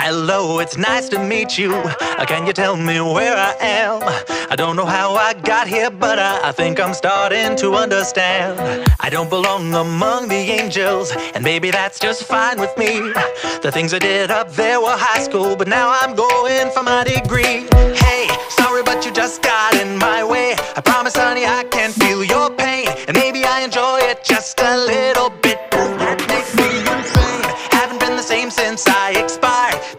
Hello, it's nice to meet you. Uh, can you tell me where I am? I don't know how I got here, but I, I think I'm starting to understand. I don't belong among the angels, and maybe that's just fine with me. The things I did up there were high school, but now I'm going for my degree. Hey, sorry, but you just got in my way. I promise, honey, I can feel your pain, and maybe I enjoy it just a little bit since I expired.